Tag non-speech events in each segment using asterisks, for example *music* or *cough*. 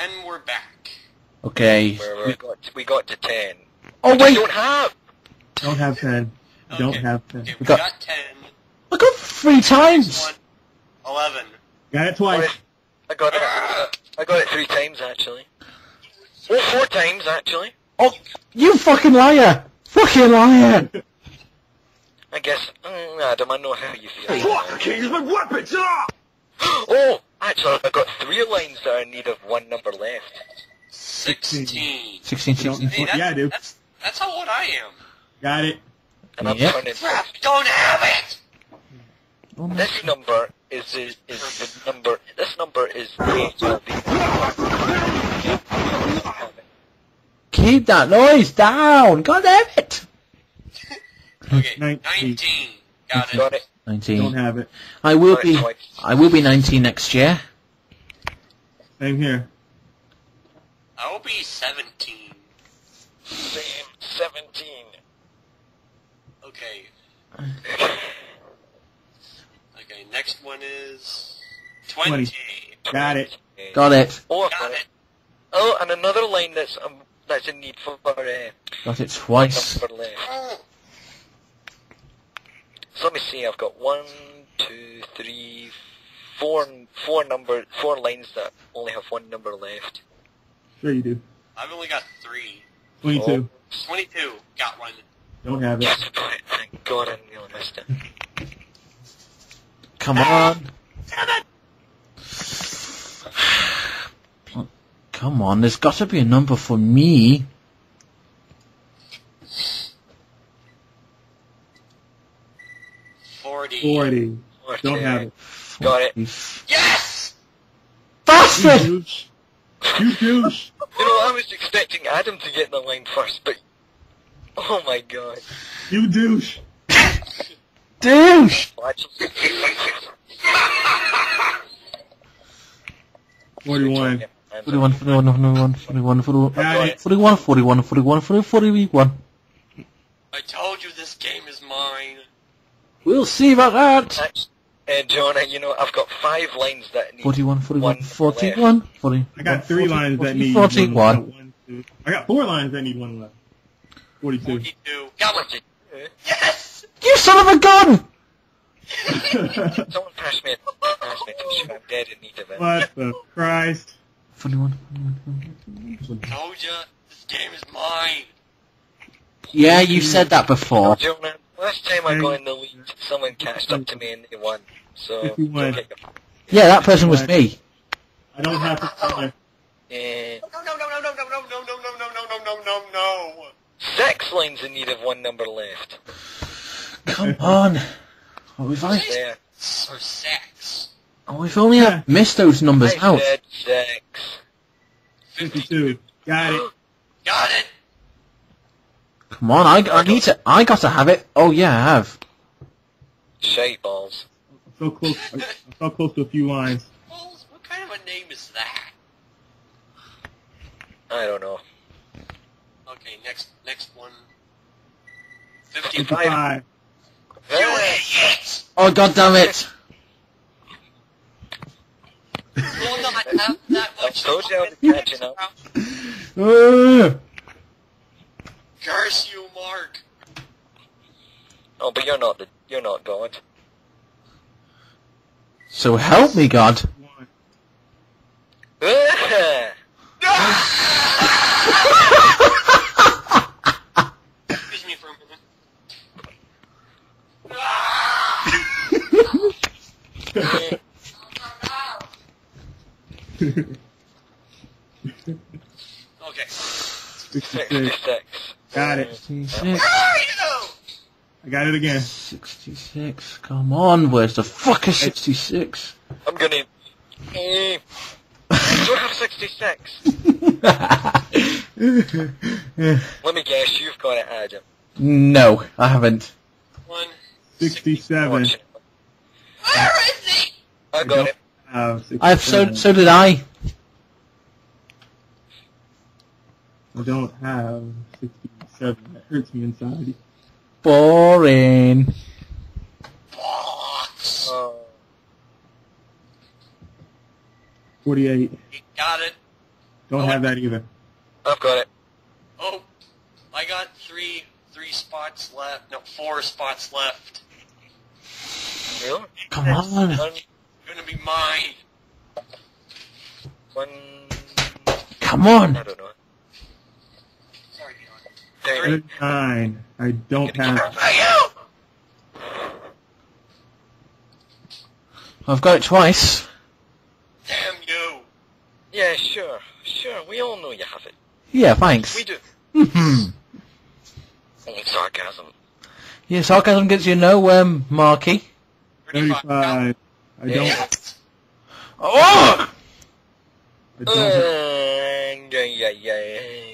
And we're back. Okay. Where we got we got to ten. Oh We wait, don't have. Don't have ten. Don't have ten. Okay, we got- got, 10. I got three times. one, 11. Got it twice. I got it. I got it three times actually. 4 times actually. Oh, you fucking liar! Fucking liar! I guess. Mm, Adam, I know how you feel. Fuck, use my weapons! Ah! Oh, actually, I've got three lines that are in need of one number left. 16. 16, 16. Hey, that, Yeah, I do. That's, that's how old I am. Got it. And I'm Yep. turning. Crap, don't have it! Oh This number is is, is the number. This number is the age of the. Keep that noise down! God damn it! *laughs* Okay, Nineteen. 19. Got it. Got it. 19. Don't have it. I will be. I will be 19 next year. Same here. I'll be 17. Same. Seventeen. Okay. *coughs* Okay, next one is 20. 20. Got it. Got it. Oh, Got got it. it. Oh, and another line that's um that's in need for uh, Got it twice. number left. Oh, So let me see. I've got one, two, three, four, four number, four lines that only have one number left. Sure you do. I've only got three. Oh. Twenty-two. 22. Got one. Don't have it. Yes, but thank God I nearly missed it. Come on. Come on, there's got to be a number for me. Forty. Forty. Don't have it. Got it. Yes! You douche. You douche. You know, I was expecting Adam to get in the line first, but oh my God. You douche. Douche! Well, actually- Forty-one. 41, 41, 41, 41, 41, Got it. 41, 41, 41, 41, 41. I told you this game is mine. We'll see about that. Actu- Uh, Jonah, you know, I've got five lines that need 41, 41, One 41, 40. I got three 40, lines that need 41. one. One. I got four lines that need one left. Forty-two. 42. Got one. Yes! You son of a gun! *laughs* *laughs* Someone pass me a pass me a tissue. I'm dead in need of it. what the Christ? 41, 41. Told ya, this game is mine. Yeah, you said that before. Jonah, last time I got in the lead, someone catched up to me and they won. So, won. Yeah, that person was me. I don't have to. Eh, No, no, no, no, no, no, no, no, no, no, no, no, no, no, no. six lines in need of one number left. Come on. Oh, we've only, There. Or sex. oh, we've only have missed those numbers I out. said six. Fifty-two. Got it. Got it. Come on, I, I need to, I got to have it. Oh yeah, I have. Shite balls. So close. So close to a few lines. Balls, what kind of a name is that? I don't know. Okay, next, next one. 55. Fifty-five. You idiot! Oh god damn it. Will not have that I much told you I was time. catching up. *laughs* Ah! Uh, Curse you, Mark. Oh, but you're not the, you're not God. so help me God. Excuse me for a minute. Okay. Sixty-six. Sixty-six. Got it. 66, Where are you? I got it again. 66, come on, where's the fuck is 66? I'm gonna. Eh. You don't have sixty-six. *laughs* Let me guess, you've got it, Adam. no, I haven't. One. Sixty-seven. Where is he? I got it. Uh, I've so, so did I. I don't have sixty-seven. That hurts me inside. Boring. Bollocks. Oh. Forty-eight. He got it. Don't have that either. I've got it. Oh, I got three three spots left. No, four spots left. Really? Come on. One, Gonna be mine. one, Come on. I don't know. Sorry, Dion. Thirty-nine. I don't have. I've got it twice. Damn you! Yeah, sure, sure. We all know you have it. Yeah, thanks. We do. Hmm. Only sarcasm. yeah, sarcasm gets you no, um, Marky. Thirty-five. I don't. Yes. Oh! I Uh, don't have. yeah, yeah, yeah, yeah, yeah.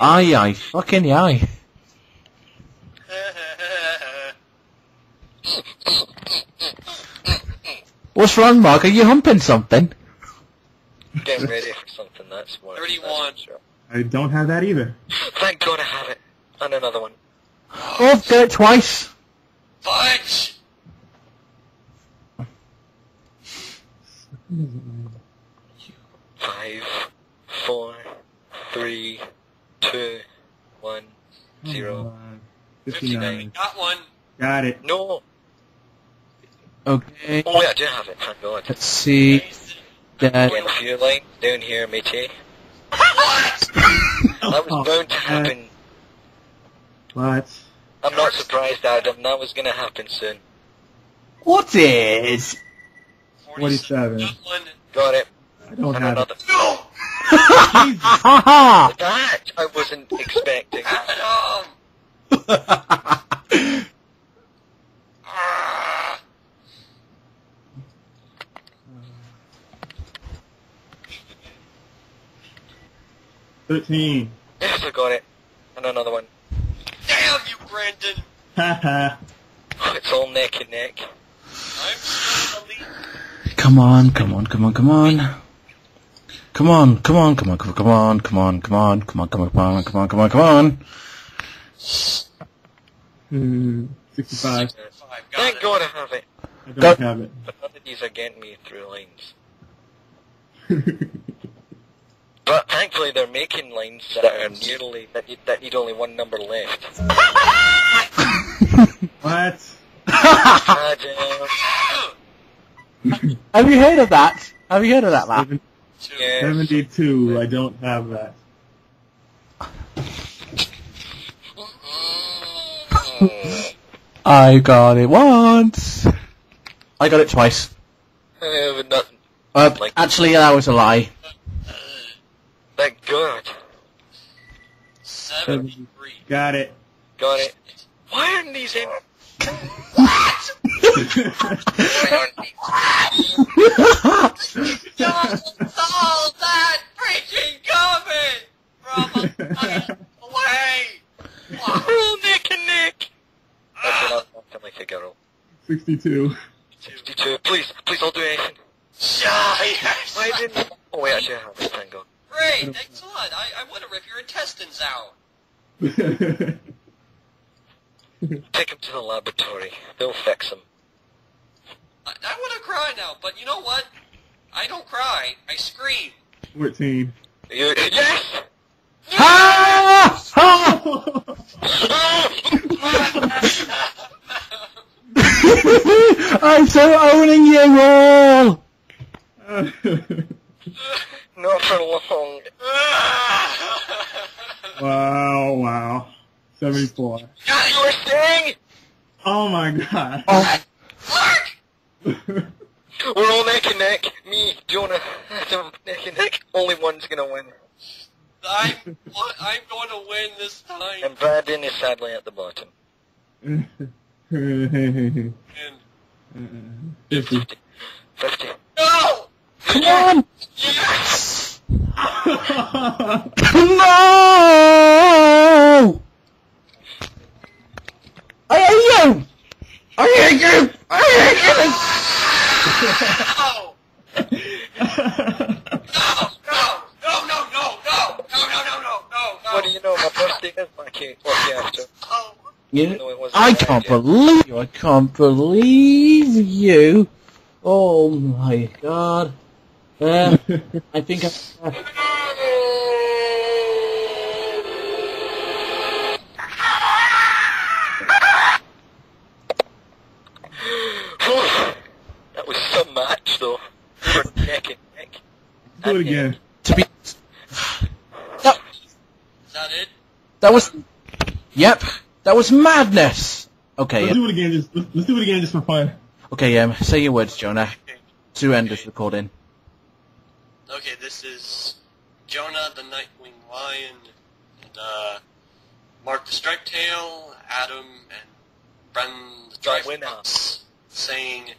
Aye, aye. Fucking aye. What's wrong, Mark? Are you humping something? Getting ready for something that's more. 31. that's for sure. I don't have that either. Thank God I have it. And another one. Oh, I've got it twice. Fudge! Five, four, three, two, one, zero. Fifty-nine. Got one. Got it. No. Okay. Oh wait, I do have it. Thank God. Let's see. That. When fuel line down here, matey. What? That was oh, bound to happen. What? I'm not surprised, Adam. That was gonna happen soon. What is? 47. Got one. Got it. I don't And have another. it. No! *laughs* Ha That I wasn't expecting. Adam! ha! Ah. Thirteen. Yes, I got it. And another one. Damn you, Brandon! Haha. It's all neck and neck. I'm still in the lead. Come on, come on, come on, come on. Come on, come on, come on, come on, come on, come on, come on, come on, come on, come on, come on, come on, come on. Hmm, Sixty-five. Five. Got Thank it. God I have it. I don't have it. But none of these are getting me through lines. But thankfully they're making lines that are nearly, that need, that need only one number left. what? Adam. Have you heard of that? Have you heard of that, lad? Seven- Seventy-two. I don't have that. I got it once. I got it twice. Uh, but nothing. Uh, Like- actually, that was a lie. Thank God. Seventy-three. Got it. Got it. Why aren't these in? What? *laughs* Why aren't these? Don't *laughs* 52. 52. Please, please don't do anything. Yeah, yes. Why didn't... Oh, wait, actually, I have this thing going. Great, thanks a lot. I, I want to rip your intestines out. *laughs* Take him to the laboratory. They'll fix him. I, I want to cry now, but you know what? I don't cry. I scream. 14. You, yes! I'm owning you all! *laughs* Not for long. *laughs* wow, wow. Seventy-four. Got You were saying Oh my god. Oh, *laughs* Mark! we're all neck and neck. Me, Jonah, Adam, neck and neck. Only one's gonna win. I'm, I'm going to win this time. And Brandon is sadly at the bottom. And Fifty. 50. 50. no! come on! Yes! No! I hate you! I hate you! I hate No! No! *laughs* No! No! No! No! No! No! No! No! No! No! What do you know? My birthday is my cake. What you after? Oh. You, I can't believe you. I can't believe you. Oh my god. Uh, *laughs* I think I... Uh, *sighs* that was some match, though. Do it again. To be... That... *sighs* Is that it? That was... Yep. That was madness! Okay, Let's yeah. do it again. Just let's, let's do it again just for fun. Okay, um, say your words, Jonah. Okay. To end this recording. Okay, this is Jonah the Nightwing Lion, and uh, Mark the Striped Tail, Adam, and Bren the Drive Winner. Saying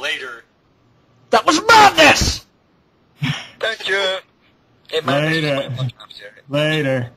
later. That was madness! Thank you. Hey, man, Later. my. Later.